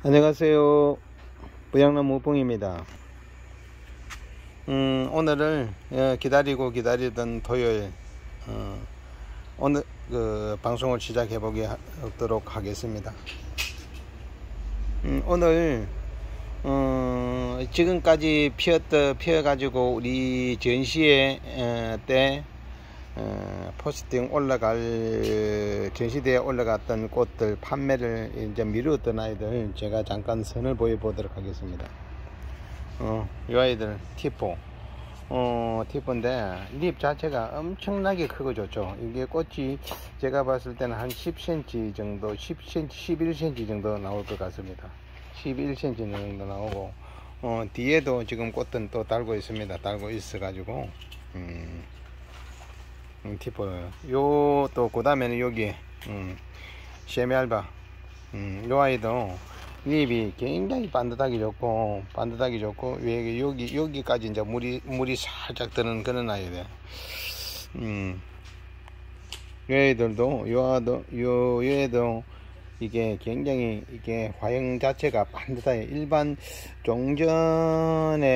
안녕하세요. 부양나무 우봉입니다. 음, 오늘을 예, 기다리고 기다리던 토요일 어, 오늘 그 방송을 시작해 보도록 하겠습니다. 음, 오늘 어, 지금까지 피었다 피어 가지고 우리 전시회 어, 때 어, 포스팅 올라갈 전시대에 올라갔던 꽃들 판매를 이제 미루었던 아이들 제가 잠깐 선을 보여보도록 하겠습니다. 어, 이 아이들 티포 어, 티포인데 립 자체가 엄청나게 크고 좋죠. 이게 꽃이 제가 봤을 때는 한 10cm 정도, 10cm, 11cm 정도 나올 것 같습니다. 11cm 정도 나오고 어, 뒤에도 지금 꽃은 또 달고 있습니다. 달고 있어 가지고 음, 음, 티포요. 또, 그 다음에는 여기, 음, 쉐미알바. 음, 요 아이도 립이 굉장히 반듯하게 좋고, 반듯하게 좋고, 왜 여기, 여기까지 이제 물이, 물이 살짝 드는 그런 아이들. 음, 요 애들도, 요, 아도, 요, 요 애도, 이게 굉장히 이게 화형 자체가 반듯하게 일반 종전에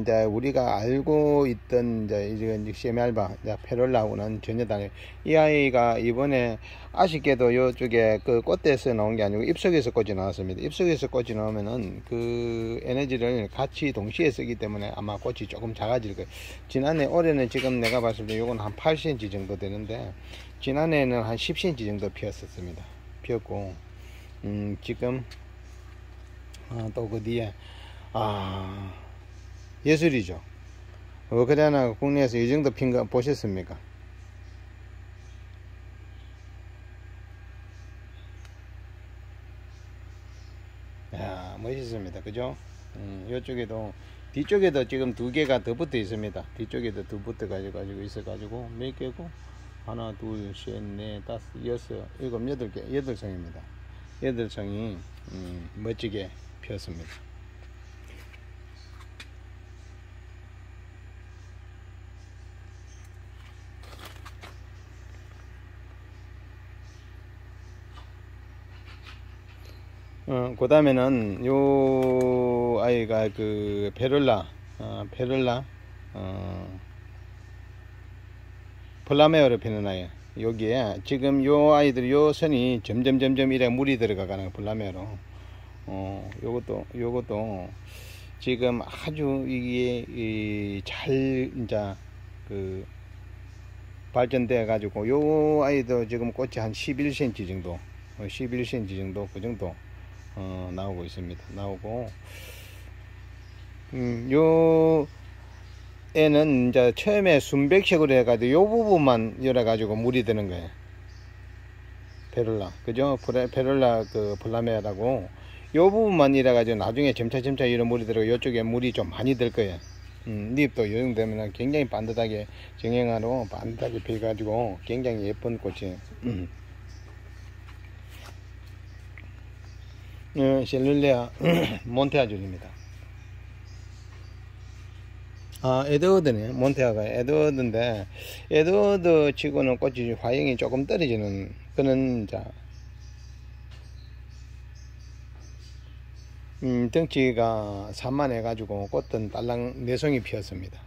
이제 우리가 알고 있던 이제 이제 세미알바 이제 페롤라하고는 전혀 다르이 아이가 이번에 아쉽게도 이쪽에 그 꽃대에서 나온 게 아니고 입속에서 꽃이 나왔습니다. 입속에서 꽃이 나오면은 그 에너지를 같이 동시에 쓰기 때문에 아마 꽃이 조금 작아질 거예요. 지난해 올해는 지금 내가 봤을 때 이건 한 8cm 정도 되는데 지난해에는 한 10cm 정도 피었었습니다. 피었고 음, 지금 아, 또그 뒤에 아 예술이죠. 어, 그러나 국내에서 이 정도 핀거 보셨습니까? 야 멋있습니다. 그죠? 음, 이쪽에도 뒤쪽에도 지금 두 개가 더 붙어 있습니다. 뒤쪽에도 두 붙어 가지고 있어 가지고 몇 개고 하나, 둘, 셋, 넷, 다섯, 여섯, 일곱, 여덟 개, 여덟 성입니다. 여덟 성이 음, 멋지게 피었습니다. 어, 그 다음에는 요 아이가 그 베를라, 어, 베를라, 어, 플라메어를 피는 아이 여기에 지금 요 아이들 요 선이 점점 점점 이래 물이 들어가가는 플라메어로. 어 요것도 요것도 지금 아주 이게 잘 이제 그 발전돼 가지고 요 아이도 지금 꽃이 한 11cm 정도 11cm 어, 정도 그 정도 어 나오고 있습니다. 나오고 음 요 에는 이제 처음에 순백색으로 해가지고 요 부분만 열어가지고 물이 드는 거예요. 페룰라. 그죠? 페룰라 그 플라메라고 요 부분만 이래가지고 나중에 점차 점차 이런 물이 들어가 요쪽에 물이 좀 많이 들 거예요. 음, 잎도 요정되면 굉장히 반듯하게 정형화로 반듯하게 피가지고 굉장히 예쁜 꽃이 음. 어, 셀룰레아 몬테아줄입니다. 아, 에드워드네. 몬테아가 에드워드인데, 에드워드 치고는 꽃이 화형이 조금 떨어지는 그런, 자, 음, 덩치가 산만해가지고 꽃은 딸랑 내송이 피었습니다.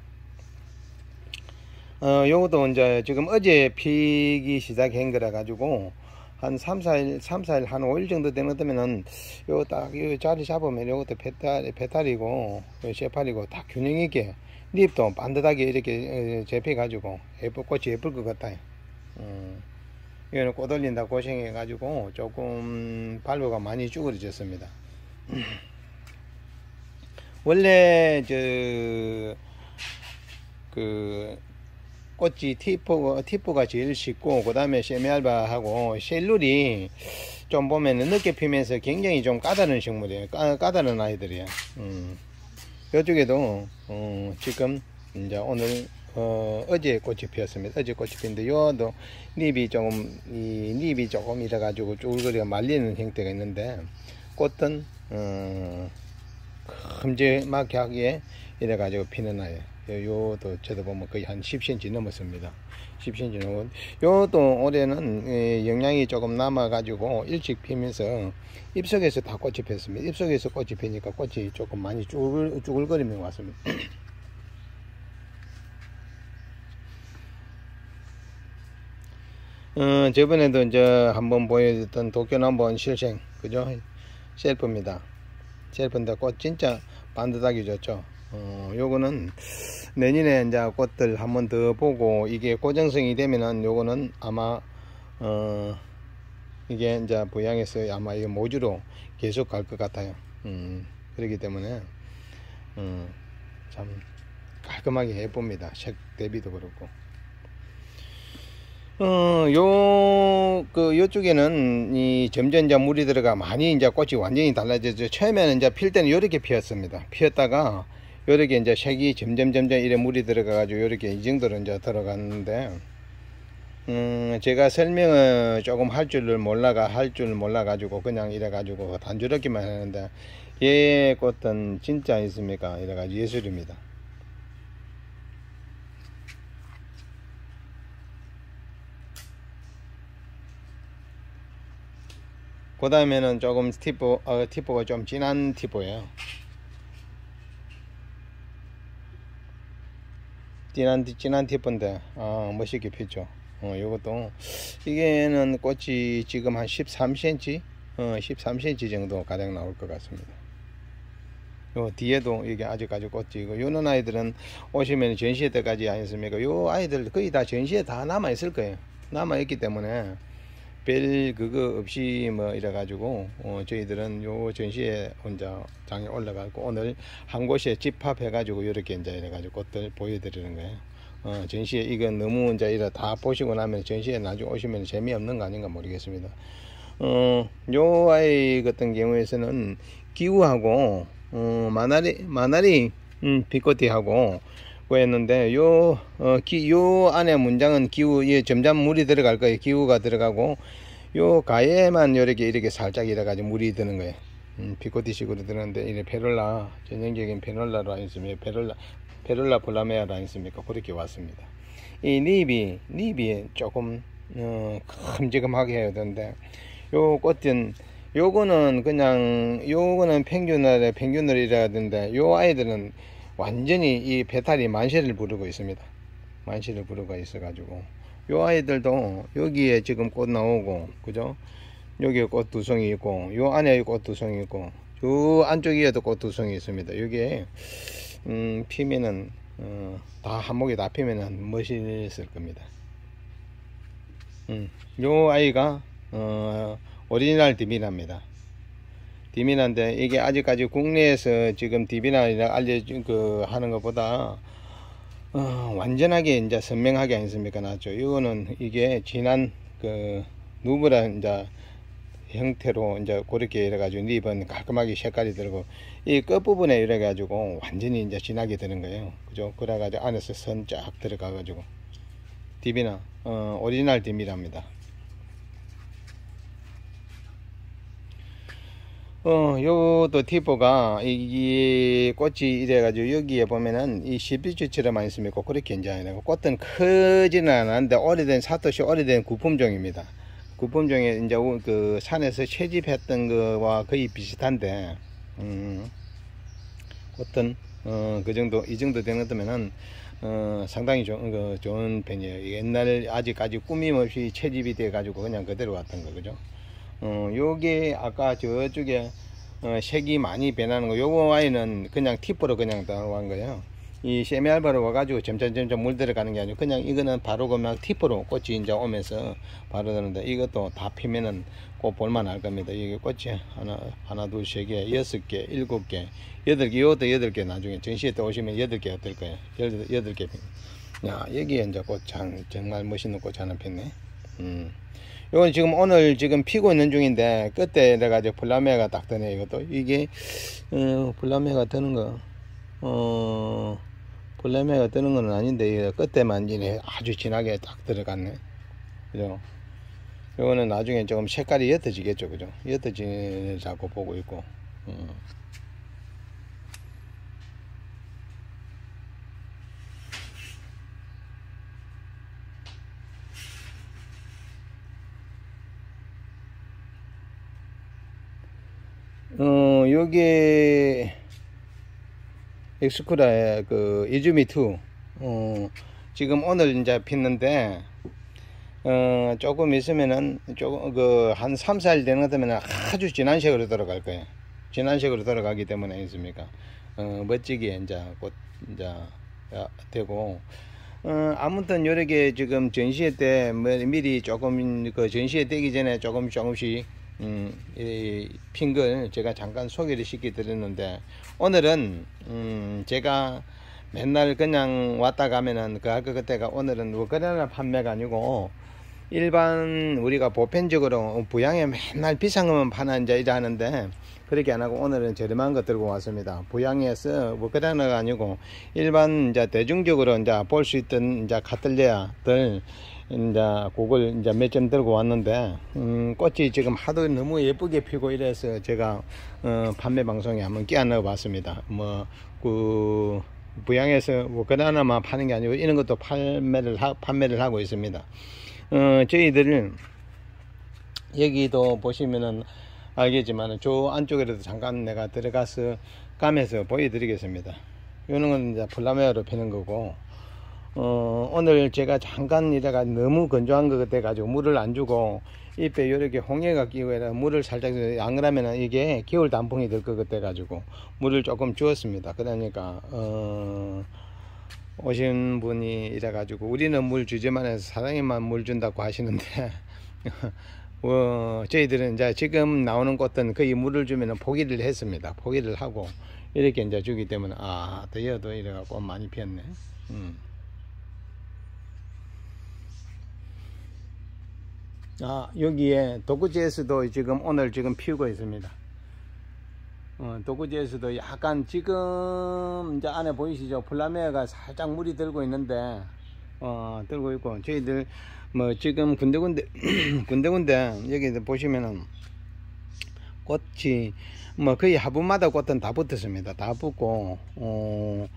어, 요것도 이제 지금 어제 피기 시작한 거라 가지고 한 3, 4일, 3, 4일, 한 5일 정도 되면은 요 딱, 요 자리 잡으면 요것도 배탈, 배탈이고, 쇠팔이고 다 균형 있게 립도 반듯하게 이렇게 접해 가지고 예쁠 꽃이 예쁠 것 같아요. 음, 이거는 꽃 올린다 고생해 가지고 조금 발효가 많이 쭈그러졌습니다. 원래 저 그 꽃이 티포, 티포가 제일 쉽고 그 다음에 세미알바하고 셀룰이 좀 보면 늦게 피면서 굉장히 좀 까다로운 식물이에요. 까, 까다로운 아이들이에요. 음. 이쪽에도 어, 지금 이제 오늘 어, 어제 꽃이 피었습니다. 어제 꽃이 피는데 요도 잎이 조금 이 잎이 조금 이래 가지고 쭈글거려 말리는 형태가 있는데 꽃은 어, 큼지막하게 이래 가지고 피는 아이 요도 저도 보면 거의 한 10cm 넘었습니다. 10cm 넘었. 요도 올해는 예, 영양이 조금 남아 가지고 일찍 피면서 잎속에서 다 꽃이 폈습니다. 잎속에서 꽃이 피니까 꽃이 조금 많이 쭈글 쭈글거리며 왔습니다. 어, 저번에도 이제 한번 보여줬던 도쿄남번 실생, 그죠? 셀프입니다. 셀프인데 꽃 진짜 반듯하게 좋죠. 어, 요거는 내년에 이제 꽃들 한번 더 보고 이게 고정성이 되면은 요거는 아마 어, 이게 이제 부양에서 아마 이 모주로 계속 갈 것 같아요. 음, 그렇기 때문에 음, 참 깔끔하게 해봅니다. 색 대비도 그렇고. 어, 요, 그, 요쪽에는 이 점점 이제 물이 들어가 많이 이제 꽃이 완전히 달라졌죠. 처음에는 이제 필 때는 요렇게 피었습니다. 피었다가 요렇게 이제 색이 점점 점점 이래 물이 들어가 가지고 요렇게 이 정도로 이제 들어갔는데, 음, 제가 설명을 조금 할 줄을 몰라가, 할 줄 몰라 가지고 그냥 이래 가지고 단조롭게만 하는데, 얘 꽃은 진짜 있습니까? 이래 가지고 예술입니다. 그 다음에는 조금 티포, 어, 티포가 좀 진한 티포예요. 진한, 진한 티포인데, 어, 멋있게 피죠. 어, 요것도, 이게는 꽃이 지금 한 13cm, 어, 13cm 정도 가량 나올 것 같습니다. 요 뒤에도 이게 아직까지 꽃이고, 요는 아이들은 오시면 전시회 때까지 아니습니까? 요 아이들 거의 다 전시회 다 남아 있을 거예요. 남아 있기 때문에, 별 그거 없이 뭐 이래 가지고 어 저희들은 요 전시에 혼자 장에 올라가고 오늘 한 곳에 집합해 가지고 이렇게 이제 이래 가지고 꽃들 보여드리는 거예요. 어 전시에 이건 너무 이제 이래 다 보시고 나면 전시에 나중에 오시면 재미없는 거 아닌가 모르겠습니다. 어요 아이 같은 경우에서는 기우하고 어 마나리 마나리 음 비꼬티하고 했는데 요, 어, 기, 요 안에 문장은 기후, 예, 점점 물이 들어갈 거예요. 기후가 들어가고 요 가에만 이렇게 이렇게 살짝 이래가지고 물이 드는 거예요. 음, 피코티식으로 드는데 이래 페롤라 전형적인 페롤라로 있습니다. 페롤라 페롤라 볼라메아로 있습니까? 그렇게 왔습니다. 이 립이 립이 조금 어, 큼지막하게 해야 되는데 요 꽃은 요거는 그냥 요거는 평균을 평균을 이라던데 요 아이들은 완전히 이 배탈이 만세를 부르고 있습니다. 만세를 부르고 있어 가지고 요 아이들도 여기에 지금 꽃 나오고 그죠? 여기에 꽃 두 송이 있고 요 안에 꽃 두 송이 있고 요 안쪽에도 꽃 두 송이 있습니다. 여기에 음, 피면은 어, 다 한목에 다 피면은 멋있을 겁니다. 음, 요 아이가 어, 오리지널 디비나입니다. 디미나인데 이게 아직까지 국내에서 지금 디비나 알려준 그 하는 것보다 어, 완전하게 이제 선명하게 아니습니까? 나죠. 이거는 이게 진한 그 누브라 이제 형태로 이제 그렇게 이래 가지고 립은 깔끔하게 색깔이 들고 이 끝부분에 이래 가지고 완전히 이제 진하게 되는 거예요. 그죠? 그래 가지고 안에서 선 쫙 들어가 가지고 디비나 어, 오리지널 디미랍니다 어, 요도 티포가 이 꽃이 이래가지고 여기에 보면은 이 실비주처럼 많이 있습니까? 그렇게 이제 아니고 꽃은 크지는 않았는데 오래된 사토시 오래된 구품종입니다. 구품종에 이제 그 산에서 채집했던 거와 거의 비슷한데, 음, 꽃은 어, 그 정도 이 정도 되는 것면은 어, 상당히 좋은 그 좋은 편이에요. 옛날 아직까지 꾸밈 없이 채집이 돼 가지고 그냥 그대로 왔던 거 그죠? 어, 요게 아까 저쪽에 어, 색이 많이 변하는 거 요거 아이는 그냥 팁으로 그냥 들어간 거예요. 이 세미알바로 와가지고 점점 점점 물 들어가는 게 아니고 그냥 이거는 바로 그냥 팁으로 꽃이 이제 오면서 바로 되는데 이것도 다 피면은 꼭 볼만할 겁니다. 이게 꽃이 하나 하나 둘세개 여섯 개 일곱 개 여덟 개 요것도 여덟 개 나중에 전시회 때 오시면 여덟 개 어떨 거예요. 여덟, 개. 야, 여기에 이제 꽃 정말 멋있는 꽃 하나 폈네. 음. 이건 지금 오늘 지금 피고 있는 중인데 끝에 내가 이제 flamea가 딱 뜨네 이것도. 이게 어, flamea가 뜨는 거. 어, flamea가 뜨는 건 아닌데 끝에만 이제 아주 진하게 딱 들어갔네. 그죠? 이거는 나중에 조금 색깔이 옅어지겠죠 그죠? 옅어지자고 보고 있고. 어. 어, 여기 엑스쿠라의 그 이즈미2 어, 지금 오늘 이제 폈는데 어, 조금 있으면은 조금 그 한 3, 4일 되는 것 같으면 아주 진한 색으로 들어갈 거예요. 진한 색으로 들어가기 때문에 있습니까? 어, 멋지게 이제 곧 이제 되고 어, 아무튼 개 지금 전시회 때뭐 미리 조금 그 전시회 되기 전에 조금 조금씩 음, 핀걸 제가 잠깐 소개를 시켜 드렸는데 오늘은 음, 제가 맨날 그냥 왔다 가면은 그 아까 그때가 오늘은 워크레나 판매가 아니고 일반 우리가 보편적으로 부양에 맨날 비싼 것만 파는 이제 이래 하는데 그렇게 안 하고 오늘은 저렴한 것 들고 왔습니다. 부양에서 워크레나가 아니고 일반 이제 대중적으로 이제 볼 수 있던 이제 카틀레아들 이제 그걸 이제 몇 점 들고 왔는데 음, 꽃이 지금 하도 너무 예쁘게 피고 이래서 제가 어, 판매 방송에 한번 끼워 넣어 봤습니다. 뭐그 부양에서 뭐 그나마 파는 게 아니고 이런 것도 판매를 하, 판매를 하고 있습니다. 어, 저희들 여기도 보시면은 알겠지만 저 안쪽에라도 잠깐 내가 들어가서 감에서 보여드리겠습니다. 이런 건 이제 flamea로 피는 거고 어, 오늘 제가 잠깐 이래가 너무 건조한 것 같아 가지고 물을 안 주고 잎에 이렇게 홍해가 끼고 해라 물을 살짝 안 그러면은 이게 겨울 단풍이 될 것 같아 가지고 물을 조금 주었습니다. 그러니까 어, 오신 분이 이래 가지고 우리는 물 주지만 해서 사장님만 물 준다고 하시는데 어, 저희들은 이제 지금 나오는 꽃은 거의 물을 주면 포기를 했습니다. 포기를 하고 이렇게 이제 주기 때문에 아 드디어도 이래 갖고 많이 피었네. 음. 아, 여기에 도구지에서도 지금 오늘 지금 피우고 있습니다. 어, 도구지에서도 약간 지금 이제 안에 보이시죠? 플라메가 살짝 물이 들고 있는데, 어, 들고 있고, 저희들 뭐 지금 군데군데, 군데군데, 여기 보시면은 꽃이 뭐 거의 화분마다 꽃은 다 붙었습니다. 다 붙고, 어,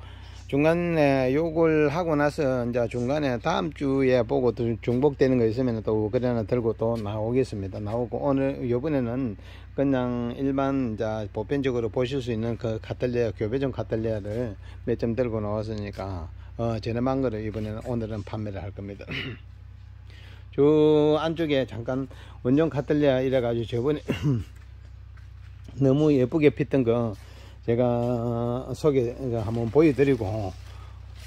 중간에 요걸 하고 나서 이제 중간에 다음 주에 보고 또 중복되는 거 있으면 또 그래나 들고 또 나오겠습니다. 나오고 오늘 요번에는 그냥 일반 이제 보편적으로 보실 수 있는 그 카탈리아 교배종 카탈리아를 몇 점 들고 나왔으니까 어 저렴한 거를 이번에는 오늘은 판매를 할 겁니다. 저 안쪽에 잠깐 원종 카탈리아 이래 가지고 저번에 너무 예쁘게 피던 거 제가 소개 한번 보여드리고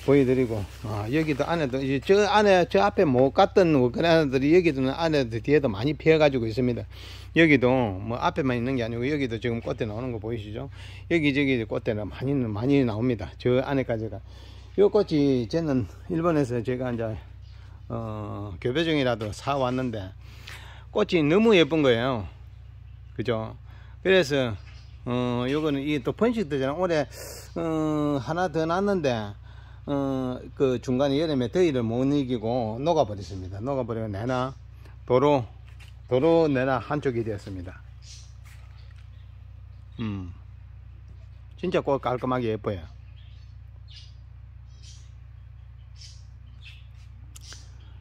보여드리고 아, 여기도 안에도 이제 저 안에 저 앞에 못 갔던 그네들이 여기도 안에 뒤에도 많이 피어 가지고 있습니다. 여기도 뭐 앞에만 있는 게 아니고 여기도 지금 꽃대 나오는 거 보이시죠? 여기저기 꽃대는 많이 많이 나옵니다. 저 안에까지가. 요 꽃이 저는 일본에서 제가 이제 어, 교배종이라도 사 왔는데 꽃이 너무 예쁜 거예요. 그죠? 그래서 어, 요거는 이 또 번식 되잖아. 올해, 어, 하나 더 났는데, 어, 그 중간에 여름에 더위를 못 이기고 녹아버렸습니다. 녹아버리고 내나, 도로, 도로 내나 한쪽이 되었습니다. 음. 진짜 꼭 깔끔하게 예뻐요.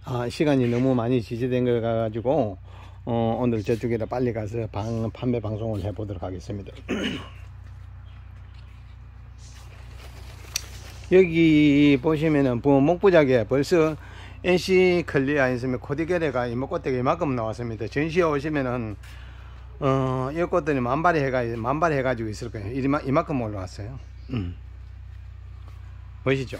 아, 시간이 너무 많이 지체된 거 가지고, 어, 오늘 저쪽에다 빨리 가서 방, 판매 방송을 해보도록 하겠습니다. 여기 보시면은 목부작에 벌써 NC 클리아 있으면 코디게레가 이목꽃대가 이만큼 나왔습니다. 전시에 오시면은 어, 이 꽃들이 만발이 해가 만발이 해가지고 있을 거예요. 이마, 이만큼 올라왔어요. 음. 보시죠.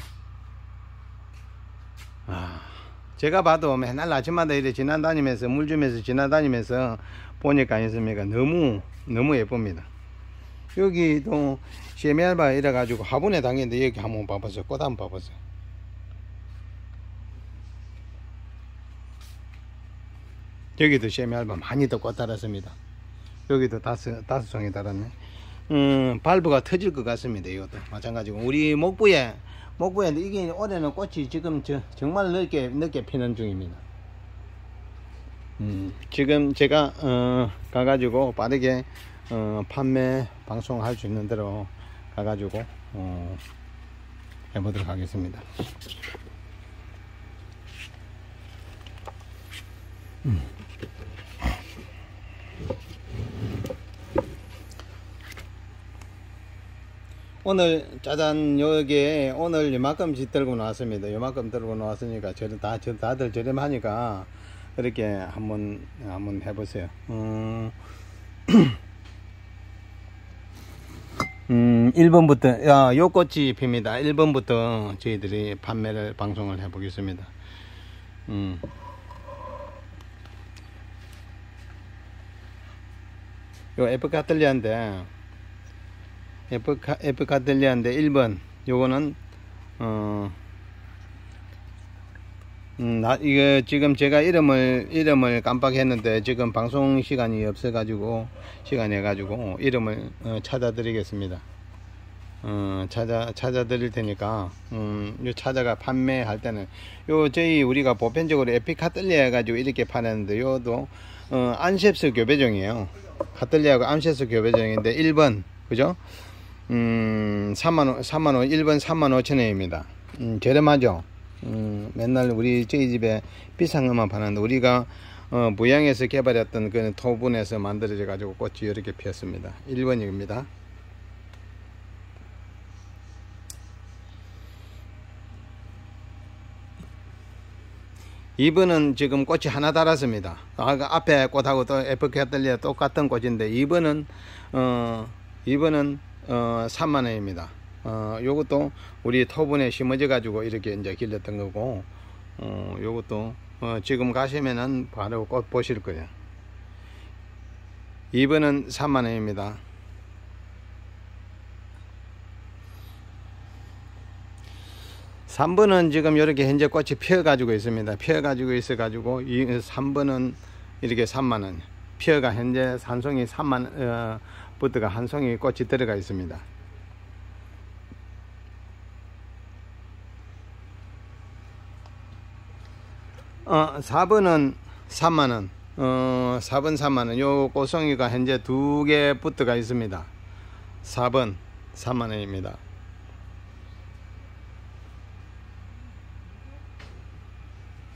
아. 제가 봐도 맨날 아침마다 이렇게 지나다니면서 물 주면서 지나다니면서 보니까 아니습니까? 너무 너무 예쁩니다. 여기도 쉐미알바 이래 가지고 화분에 당했는데 여기 한번 봐보세요. 꽃 한번 봐보세요. 여기도 쉐미알바 많이 더꽃 달았습니다. 여기도 다섯 다섯 송이 달았네. 음 발브가 터질 것 같습니다 이것도. 마찬가지고 우리 목부에 목부에 이게 올해는 꽃이 지금 저, 정말 늦게 늦게 피는 중입니다. 음, 지금 제가 어, 가가지고 빠르게 어, 판매 방송할 수 있는 대로 가가지고 어, 해보도록 하겠습니다. 음. 오늘 짜잔 여기에 오늘 이만큼 지 들고 나왔습니다. 이만큼 들고 나왔으니까 저는 다 저- 다들 저렴하니까 그렇게 한번 한번 해보세요. 음, 음 1번부터 야, 요 꽃이 핍니다. 1번부터 저희들이 판매를 방송을 해 보겠습니다. 음. 요 에프카틀리아인데 에프카, 에프카틀리아인데 1번 요거는 어 음, 나, 이거 지금 제가 이름을 이름을 깜빡했는데 지금 방송 시간이 없어 가지고 시간이 가지고 이름을 어, 찾아 드리겠습니다. 어, 찾아 찾아 드릴 테니까 음, 요 찾아가 판매할 때는 요 저희 우리가 보편적으로 에피카틀리아 가지고 이렇게 파는데 요도 어, 안셉스 교배종이에요. 카틀리아하고 암세스 교배종인데 1번 그죠? 음, 3만 3만 5, 1번 3만 5천 원입니다. 음, 저렴하죠. 음, 맨날 우리 저희 집에 비싼 것만 파는데 우리가 어, 무양에서 개발했던 그 토분에서 만들어져 가지고 꽃이 이렇게 피었습니다. 1번입니다. 2번은 지금 꽃이 하나 달았습니다. 아, 그 앞에 꽃하고 또 에프케틀리아 똑같은 꽃인데 2번은 어 2번은 어 3만 원입니다. 어 요것도 우리 토분에 심어져 가지고 이렇게 이제 길렀던 거고 어 요것도 어 지금 가시면은 바로 꽃 보실 거예요. 2번은 3만 원입니다. 3번은 지금 이렇게 현재 꽃이 피어 가지고 있습니다. 피어 가지고 있어 가지고 이 3번은 이렇게 3만원 피어가 현재 한 송이 3만 어, 부터가 한 송이 꽃이 들어가 있습니다. 어, 4번은 3만원. 어, 4번 3만원. 요 꽃송이가 현재 두개 붙어가 있습니다. 4번 3만원입니다.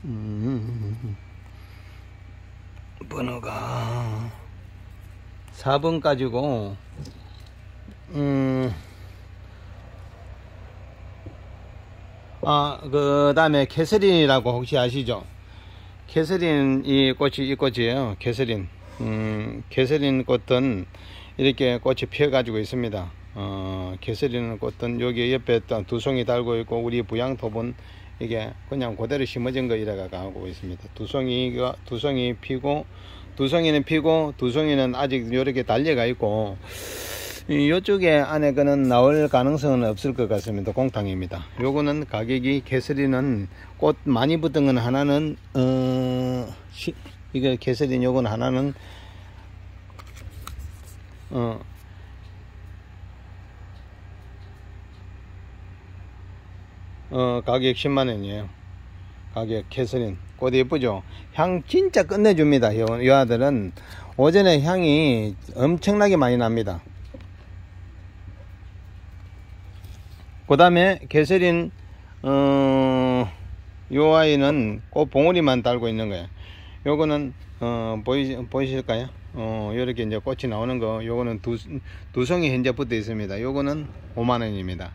음, 번호가 4번 가지고 음, 아, 그 다음에 캐서린이라고 혹시 아시죠? 캐서린 이 꽃이 이 꽃이에요. 캐서린. 음, 캐서린 꽃은 이렇게 꽃이 피어 가지고 있습니다. 어, 캐서린 꽃은 여기 옆에 두 송이 달고 있고 우리 부양톱은 이게 그냥 그대로 심어진 거 이래가 가고 있습니다. 두 송이가 두 송이 피고 두 송이는 피고 두 송이는 아직 이렇게 달려가 있고 이쪽에 안에 거는 나올 가능성은 없을 것 같습니다. 공탕입니다. 요거는 가격이 개설이는 꽃 많이 붙은 건 하나는 어 시, 이거 개설인 요건 하나는 어 어, 가격 10만원이에요. 가격 캐서린. 꽃 예쁘죠? 향 진짜 끝내줍니다. 요, 요 아들은 오전에 향이 엄청나게 많이 납니다. 그 다음에 캐서린, 어, 요 아이는 꽃 봉우리만 달고 있는 거예요. 요거는, 어, 보이, 보이실까요? 어, 요렇게 이제 꽃이 나오는 거, 요거는 두, 두 송이 현재 붙어 있습니다. 요거는 5만원입니다.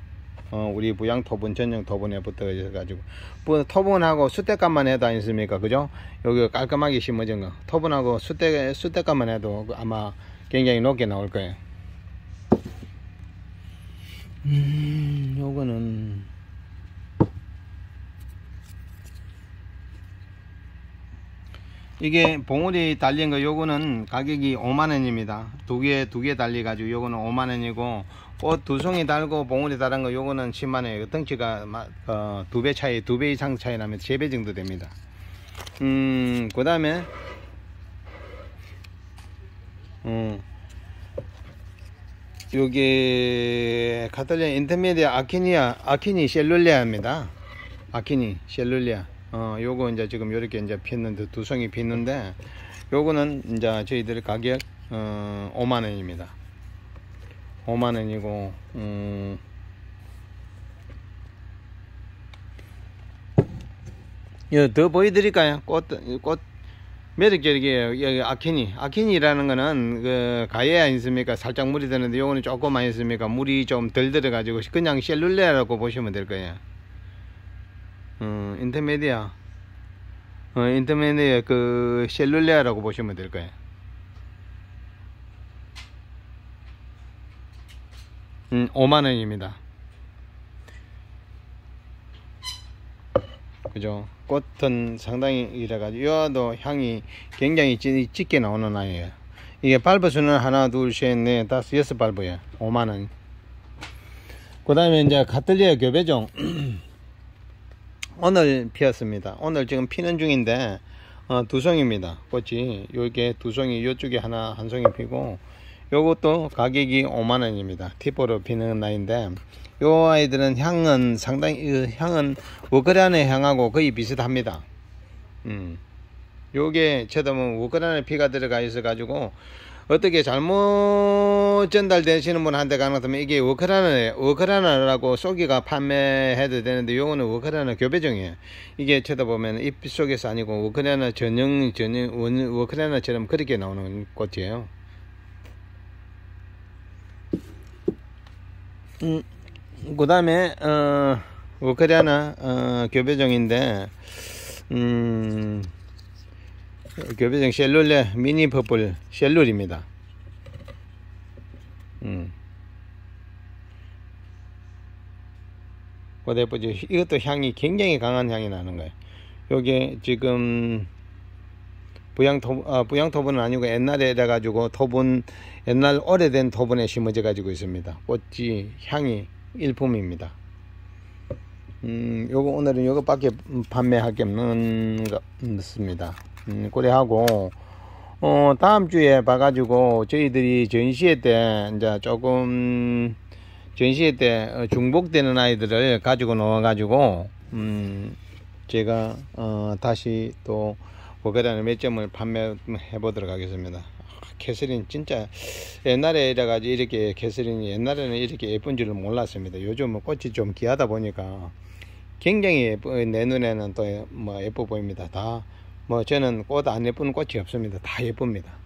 어, 우리 부양 토분 전용 토분에 붙어 가지고. 뭐, 토분하고 수대값만 해도 아니습니까? 그죠? 여기 깔끔하게 심어진 거. 토분하고 수대 수대값만 해도 아마 굉장히 높게 나올 거예요. 음 요거는. 이게 봉우리 달린 거 요거는 가격이 5만원입니다. 두 개 두 개 달리 가지고 요거는 5만원이고 꽃 두 송이 달고 봉우리 달은 거 요거는 10만원이에요. 덩치가 어, 두 배 차이 두 배 이상 차이 나면 세 배 정도 됩니다. 음그 다음에 음 여기 카탈리아 인터미디아 아키니아 아키니 셀룰리아입니다. 아키니 셀룰리아. 어, 요거 이제 지금 요렇게 이제 피었는데 두 송이 피는데 요거는 이제 저희들 가격 어, 5만원입니다 5만원이고 음, 더 보여드릴까요 꽃, 꽃 매력적이에요. 여기 아키니. 아키니라는 거는 그 가해 아니습니까? 살짝 물이 드는데 요거는 조금 아니습니까? 물이 좀 덜 들어가지고 그냥 셀룰레라고 보시면 될 거예요. 어, 인터메디아. 어, 인터메디아 그 셀룰레라고 보시면 될 거예요. 음, 5만원입니다. 그죠? 꽃은 상당히 이래가지고 여도 향이 굉장히 짙게 나오는 아이예요. 이게 발버수는 하나, 둘, 셋, 넷, 다섯, 여섯 발버예요. 5만원. 그 다음에 이제 가틀리아 교배종. 오늘 피었습니다. 오늘 지금 피는 중인데, 어, 두 송입니다. 꽃이. 요게 두 송이, 요쪽에 하나, 한 송이 피고, 요것도 가격이 5만원입니다. 티포로 피는 나인데 요 아이들은 향은 상당히 향은 워크란의 향하고 거의 비슷합니다. 음. 요게 쳐다보면 워크란의 피가 들어가 있어 가지고 어떻게 잘못 전달되시는 분한테 가능하면 이게 워크라너 워크라너라고 쏘기가 판매해도 되는데 요거는 워크라너 교배종이에요 이게 쳐다보면 잎 속에서 아니고 워크라너 전용 전용 워크라너처럼 그렇게 나오는 꽃이에요 음, 그 다음에 어, 우크라이나 어, 교배종인데 음, 교배종 셀룰레 미니 퍼플 셀룰입니다 음. 보다 보죠 이것도 향이 굉장히 강한 향이 나는 거예요 요게 지금 부양 토, 어, 부양 토분은 아니고 옛날에 이래 가지고 토분 옛날 오래된 토분에 심어져 가지고 있습니다. 꽃이 향이 일품입니다. 음, 요거 오늘은 요것밖에 판매할 게 없는 것습니다. 음, 그래 하고 어, 다음 주에 봐가지고 저희들이 전시회 때 이제 조금 전시회 때 어, 중복되는 아이들을 가지고 나와 가지고 음, 제가 어, 다시 또 고개단의 몇 점을 판매해 보도록 하겠습니다. 캐슬린 진짜 옛날에 이래가지고 이렇게 캐슬린이 옛날에는 이렇게 예쁜 줄을 몰랐습니다. 요즘은 꽃이 좀 귀하다 보니까 굉장히 예쁘, 내 눈에는 또 뭐 예뻐 보입니다. 다 뭐 저는 꽃 안 예쁜 꽃이 없습니다. 다 예쁩니다.